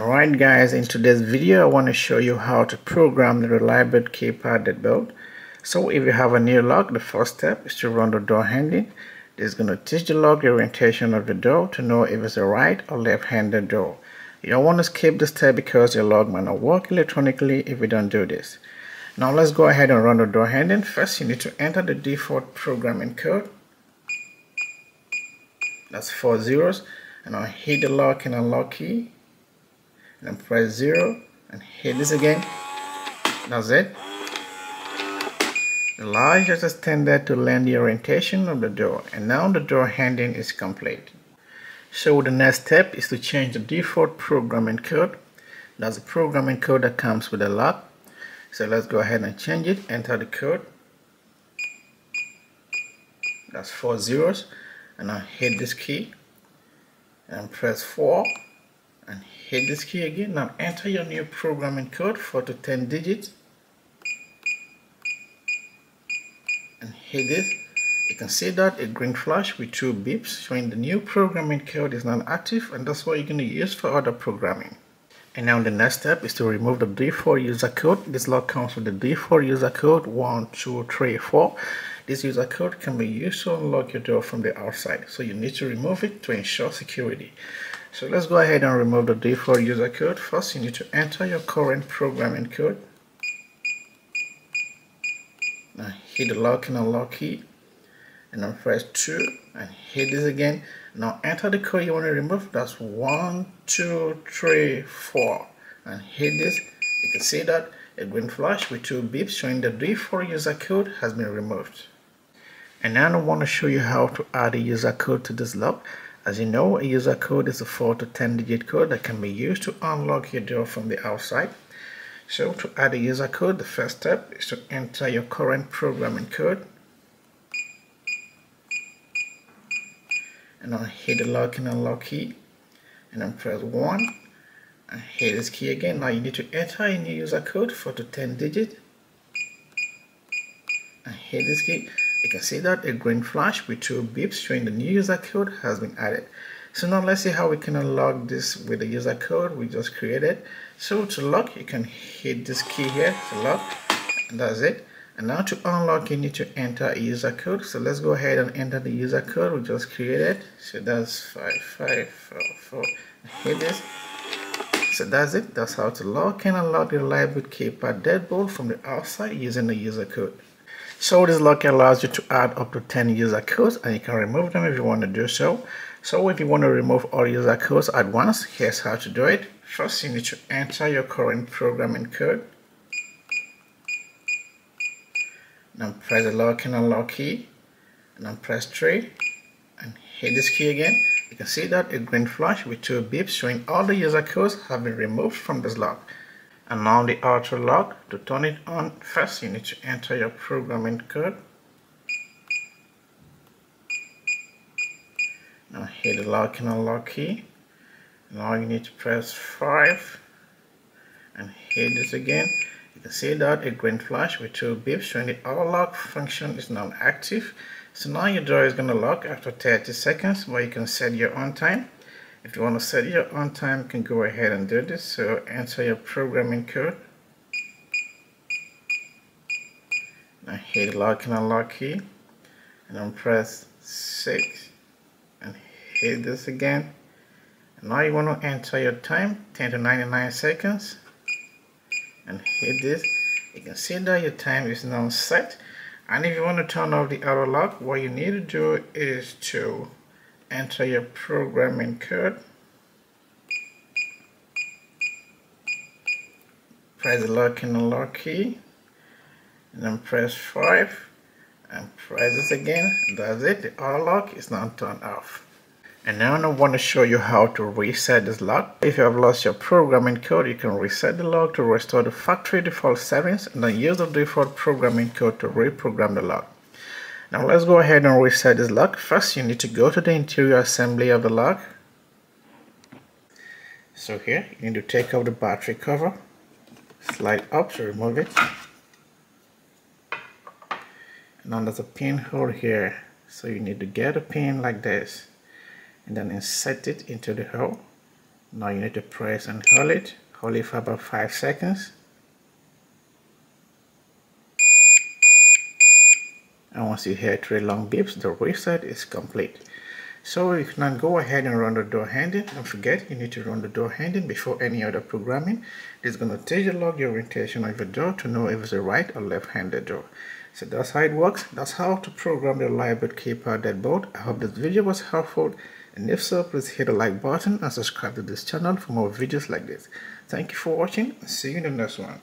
Alright guys, in today's video I want to show you how to program the Reliabilt keypad deadbolt. So if you have a new lock, the first step is to run the door handing. This is going to teach the lock the orientation of the door to know if it's a right or left-handed door. You don't want to skip this step because your lock might not work electronically if you don't do this. Now let's go ahead and run the door handing. First you need to enter the default programming code. That's four zeros. And I'll hit the lock and unlock key and press 0 and hit this again. That's it. The latch is extended to land the orientation of the door and now the door handing is complete. So the next step is to change the default programming code. That's the programming code that comes with the lock. So let's go ahead and change it. Enter the code. That's four zeros. And I hit this key. And press 4 and hit this key again. Now enter your new programming code 4 to 10 digits. And hit this. You can see that a green flash with two beeps showing the new programming code is not active and that's what you're going to use for other programming. And now the next step is to remove the default user code. This lock comes with the default user code 1234 this user code can be used to unlock your door from the outside so you need to remove it to ensure security so let's go ahead and remove the default user code. First, you need to enter your current programming code. Now hit the lock and unlock key and then press 2 and hit this again. Now enter the code you want to remove. That's 1, 2, 3, 4 and hit this. You can see that a green flash with two beeps showing the default user code has been removed. And now I want to show you how to add a user code to this lock. As you know, a user code is a 4 to 10 digit code that can be used to unlock your door from the outside. So to add a user code, the first step is to enter your current programming code. And I'll hit the lock and unlock key and then press 1 and hit this key again. Now you need to enter a new user code 4 to 10 digit and hit this key you can see that a green flash with two beeps showing the new user code has been added. So now let's see how we can unlock this with the user code we just created. So to lock, you can hit this key here to lock, and that's it. And now to unlock, you need to enter a user code. So let's go ahead and enter the user code we just created. So that's 5544. Hit this. So that's it. That's how to lock and unlock the Reliabilt keypad deadbolt from the outside using the user code. So this lock allows you to add up to 10 user codes and you can remove them if you want to do so. So if you want to remove all user codes at once, here's how to do it. First, you need to enter your current programming code. Now press the lock and unlock key and then press 3 and hit this key again. You can see that a green flash with two beeps showing all the user codes have been removed from this lock and now the auto lock to turn it on. First you need to enter your programming code. Now hit the lock and unlock key. Now you need to press 5 and hit this again. You can see that a green flash with two beeps showing the auto lock function is now active so now your door is going to lock after 30 seconds where you can set your own time if you want to set your on time, you can go ahead and do this. So enter your programming code. Now hit lock and unlock key. And then press 6. And hit this again. And now you want to enter your time, 10 to 99 seconds. And hit this. You can see that your time is now set. And if you want to turn off the auto lock, what you need to do is to enter your programming code press the lock and unlock key and then press 5 and press this again that's it the auto lock is now turned off and now I want to show you how to reset this lock. If you have lost your programming code, you can reset the lock to restore the factory default settings and then use the default programming code to reprogram the lock. Now let's go ahead and reset this lock. First you need to go to the interior assembly of the lock. So here you need to take off the battery cover, slide up to remove it. And then there's a pinhole here. So you need to get a pin like this and then insert it into the hole now you need to press and hold it hold it for about five seconds and once you hear three long beeps the reset is complete. So you can now go ahead and run the door handle. Don't forget you need to run the door handle before any other programming. It's going to take a log the orientation of your door to know if it's a right or left-handed door. So that's how it works. That's how to program the Reliabilt keypad deadbolt i hope this video was helpful. And if so please hit the like button and subscribe to this channel for more videos like this. Thank you for watching. See you in the next one